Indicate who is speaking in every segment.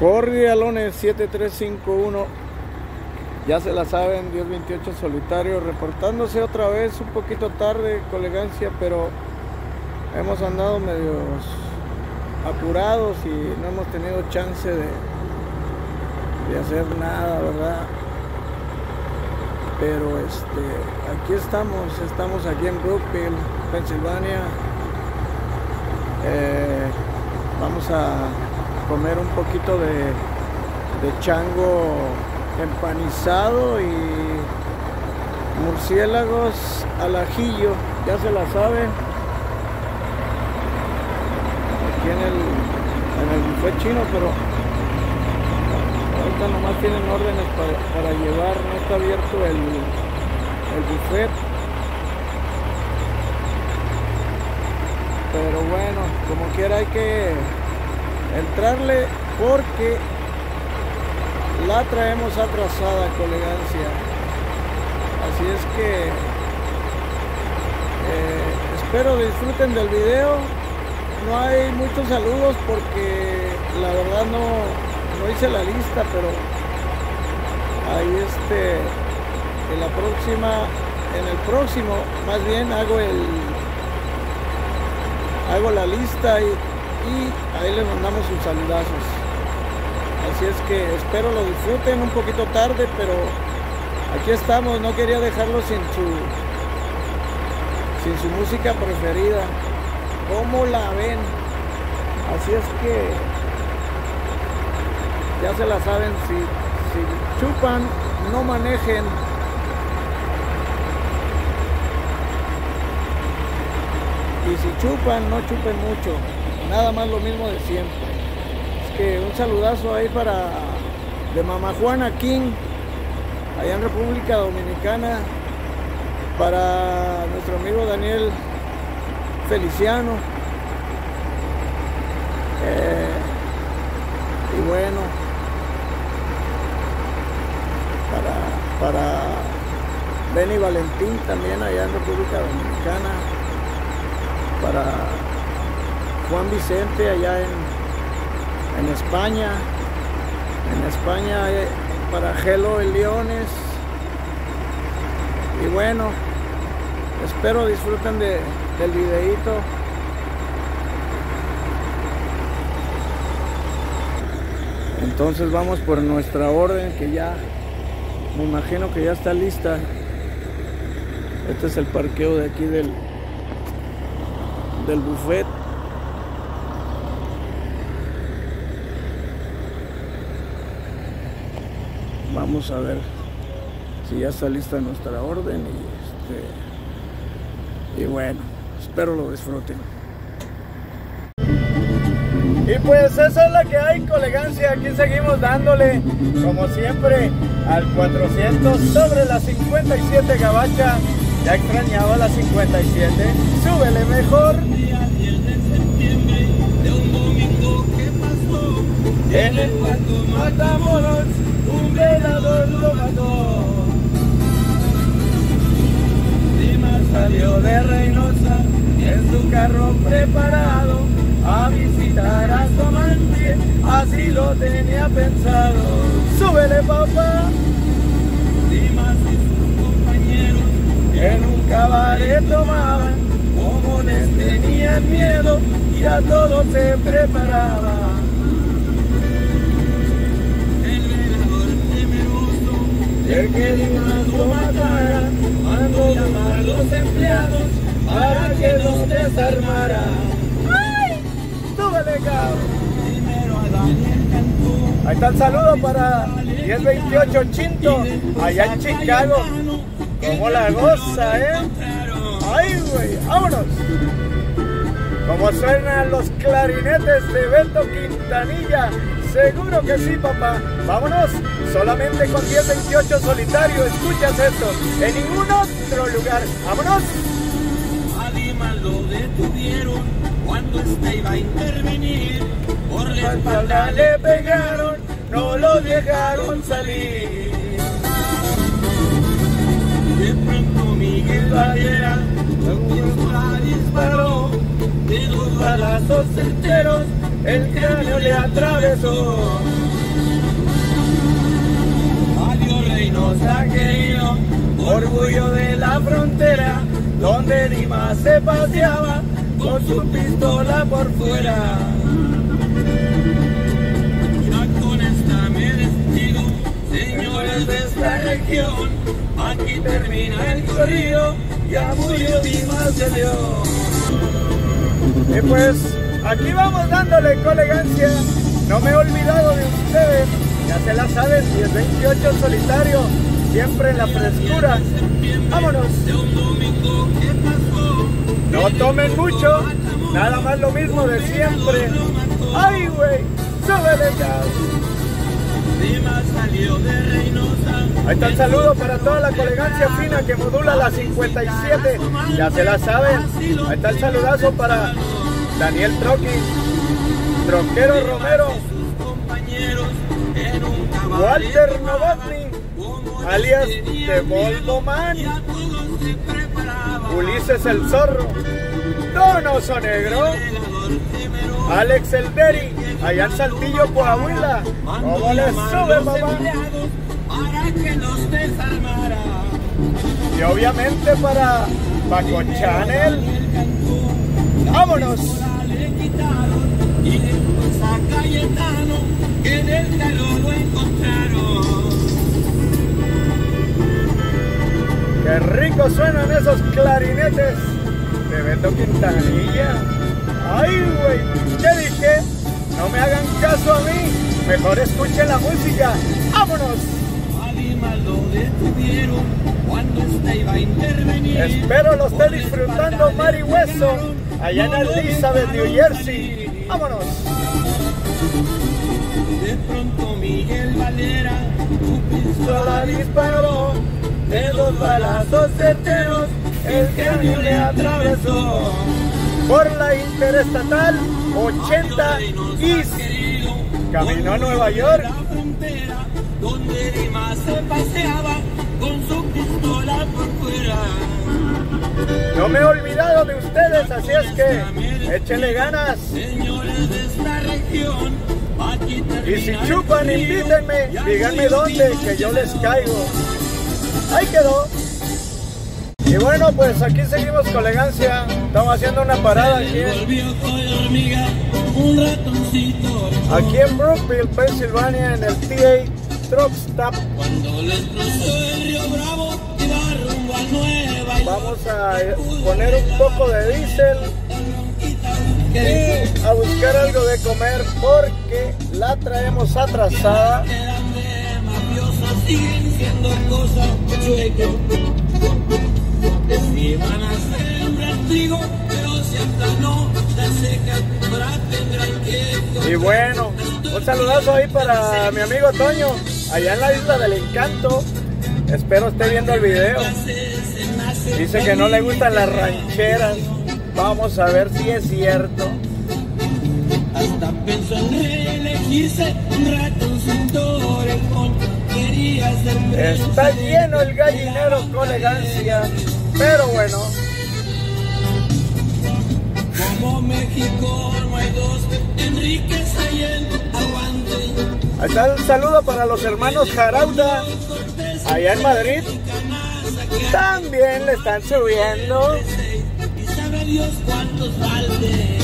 Speaker 1: Cordialones 7351. Ya se la saben, 1028 solitario, reportándose otra vez un poquito tarde con elegancia, pero hemos andado medios apurados y no hemos tenido chance de, de hacer nada, ¿verdad? Pero este, aquí estamos, estamos aquí en Brookville, Pensilvania. Eh, vamos a comer un poquito de, de chango empanizado y murciélagos al ajillo, ya se la saben. Aquí en el, en el buffet chino, pero ahorita nomás tienen órdenes para, para llevar, no está abierto el, el buffet. Pero bueno, como quiera hay que entrarle porque la traemos atrasada con elegancia. Así es que eh, espero disfruten del video. No hay muchos saludos porque la verdad no, no hice la lista, pero ahí este en la próxima, en el próximo, más bien hago el hago la lista y ahí les mandamos sus saludazos. Así es que espero lo disfruten un poquito tarde, pero aquí estamos. No quería dejarlo sin su, sin su música preferida. ¿Cómo la ven? Así es que ya se la saben. Si, si chupan, no manejen. Y si chupan, no chupen mucho. Nada más lo mismo de siempre un saludazo ahí para de Mama Juana King, allá en República Dominicana, para nuestro amigo Daniel Feliciano. Eh, y bueno, para, para Benny Valentín también allá en República Dominicana, para Juan Vicente allá en en España, en España eh, para Gelo el Leones. Y bueno, espero disfruten de, del videito. Entonces vamos por nuestra orden que ya, me imagino que ya está lista. Este es el parqueo de aquí del, del buffet. Vamos a ver si ya está lista nuestra orden y este y bueno, espero lo disfruten. Y pues esa es la que hay con elegancia, aquí seguimos dándole como siempre al 400 sobre la 57 gabacha, ya extrañaba la 57, súbele mejor. En el cuarto Matamoros un velador lo mató. Dimas salió de Reynosa en su carro preparado a visitar a su amante, así lo tenía pensado. ¡Súbele, papá! Dimas y sus compañeros en un cabaret tomaban, como les tenían miedo, y a todos se preparaban. El que matara, mandó llamar a los empleados para que los desarmara. ¡Ay! Ahí está el saludo para 1028 Chinto, allá en Chicago. Como la goza, ¿eh? ¡Ay, güey! ¡Vámonos! Como suenan los clarinetes de Beto Quintanilla. Seguro que sí, papá. Vámonos. Solamente con 1028 solitario. Escuchas esto. En ningún otro lugar. Vámonos.
Speaker 2: A Dimas lo detuvieron cuando este iba a intervenir. Por la espalda le pegaron, no lo dejaron salir. De pronto Miguel Valera la disparó de dos balazos certeros, el cráneo le atravesó. Reynosa querido, orgullo de la frontera, donde Dimas se paseaba con su pistola por fuera. Ya con esta me señores de esta región, aquí termina el corrido, ya murió Dimas de León.
Speaker 1: Y pues aquí vamos dándole colegancia. No me he olvidado de ustedes. Ya se la saben, 1028 solitario, siempre en la frescura. Vámonos. No tomen mucho, nada más lo mismo de siempre. ¡Ay, güey! ¡Súbele ya! Ahí está el saludo para toda la colegancia fina que modula la 57. Ya se la saben. Ahí está el saludazo para Daniel Troqui, Troquero Romero, Walter Novotny, alias de Volvoman, Ulises el Zorro, Donoso Negro, Alex el Deri, allá en Saltillo, Coahuila. ¿Cómo le sube, mamá? Y obviamente para Paco Channel. ¡Vámonos!
Speaker 2: Y Cayetano,
Speaker 1: ¡Qué rico suenan esos clarinetes! De Beto Quintanilla. ¡Ay, güey! ¿Qué dije? No me hagan caso a mí. Mejor escuchen la música. ¡Vámonos!
Speaker 2: Cuando iba a intervenir.
Speaker 1: Espero lo esté disfrutando Mari Hueso allá en Elizabeth, New Jersey. ¡Vámonos!
Speaker 2: Pronto Miguel Valera, su pistola disparó, de dos balazos certeros, el camión le atravesó.
Speaker 1: Por la Interestatal 80 East.
Speaker 2: Querido,
Speaker 1: Camino a Nueva York.
Speaker 2: la frontera, donde Dimas se paseaba con su pistola por fuera.
Speaker 1: No me he olvidado de ustedes, así es que échenle ganas.
Speaker 2: Señores de esta región,
Speaker 1: Y si chupan, invítenme, díganme dónde, que yo les caigo. Ahí quedó. Y bueno, pues aquí seguimos con elegancia. Estamos haciendo una parada aquí aquí en Brookville, Pensilvania, en el TA Truck Stop. Vamos a poner un poco de diésel a buscar algo de comer porque la traemos atrasada. Y bueno, un saludazo ahí para mi amigo Toño, allá en la isla del encanto. Espero esté viendo el video. Dice que no le gustan las rancheras. Vamos a ver si es cierto.
Speaker 2: Hasta pensó en reelegirse un ratoncito. Quería ser
Speaker 1: Está lleno el gallinero con elegancia. Pero bueno,
Speaker 2: Como México no hay dos, Enrique Sayén, aguante.
Speaker 1: ahí está el saludo para los hermanos Jarauda, allá en Madrid. También le están subiendo.
Speaker 2: Sabe Dios cuántos falten.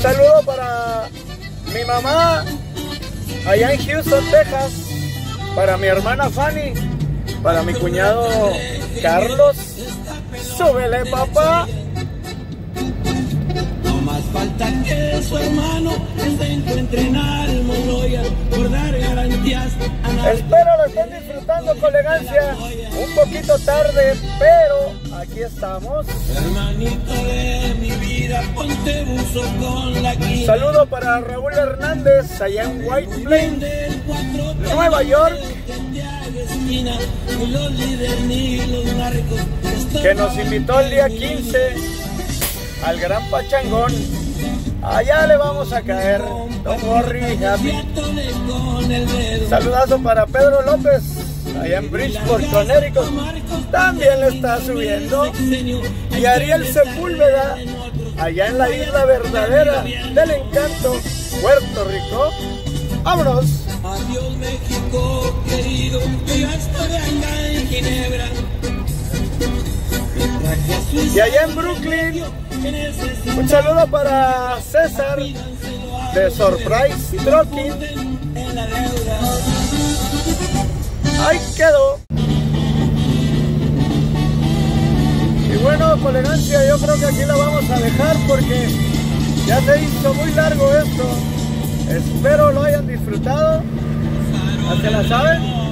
Speaker 1: Saludo para mi mamá allá en Houston, Texas. Para mi hermana Fanny. Para mi cuñado Carlos. Súbele, papá.
Speaker 2: No más falta que su hermano se encuentre en Almoloya por dar garantías a.
Speaker 1: Espero lo estén disfrutando con elegancia. Un poquito tarde, pero aquí estamos.
Speaker 2: Hermanito de mi vida, ponte buzo con la guía.
Speaker 1: Saludo para Raúl Hernández allá en White
Speaker 2: cuatro
Speaker 1: Nueva York, que nos invitó el día 15 al Gran Pachangón. Allá le vamos a caer.
Speaker 2: El dedo.
Speaker 1: Saludazo para Pedro López, allá en Bridgeport, Connecticut. También le está subiendo. Y Ariel Sepúlveda, allá en la isla verdadera del encanto, Puerto Rico. ¡Vámonos! Adiós México querido, yo ya estoy acá en Ginebra.
Speaker 2: Y allá en Brooklyn, un saludo para César de Surprise Trucking. Ahí quedó. Y bueno, con elegancia, yo creo que aquí la vamos a dejar porque ya se hizo muy largo esto. Espero lo hayan disfrutado. ¿Ya se la saben?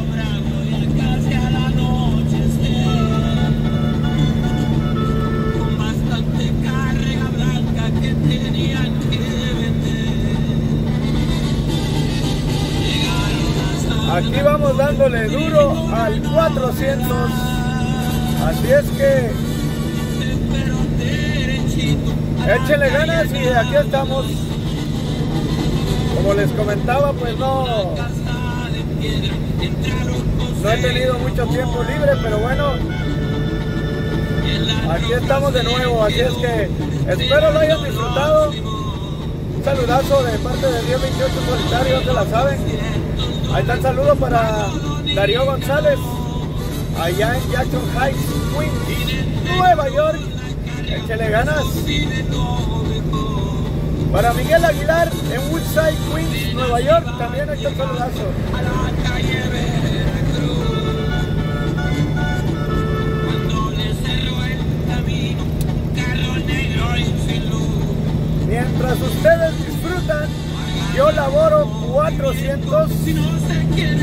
Speaker 2: Aquí vamos dándole duro al 400. Así es que échenle ganas y aquí estamos. Como les comentaba, pues no, no he tenido mucho tiempo libre, pero bueno, aquí estamos de nuevo. Así es que espero lo hayan disfrutado. Un saludazo de parte del 1028 Solitario, se la saben. Ahí está el saludo para Darío González, allá en Jackson Heights, Queens, Nueva York. Échele ganas. Para Miguel Aguilar en Woodside, Queens, Nueva York, también está el saludazo. Mientras ustedes disfrutan yo laboro 400.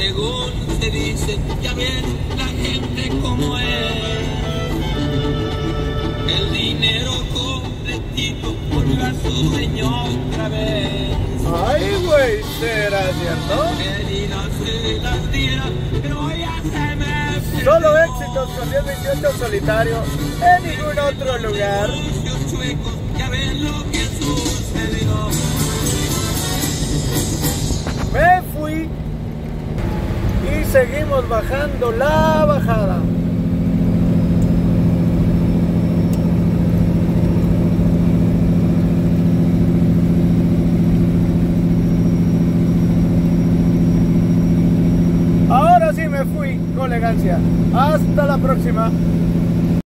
Speaker 1: Según se dice, ya ven la gente como es. El dinero completito a su dueño otra vez.
Speaker 2: Ay, güey, ¿será cierto?
Speaker 1: las diera, pero ya se me
Speaker 2: Solo éxitos con 1028 solitario en ningún otro lugar. Bajando la bajada. elegancia. Hasta la próxima.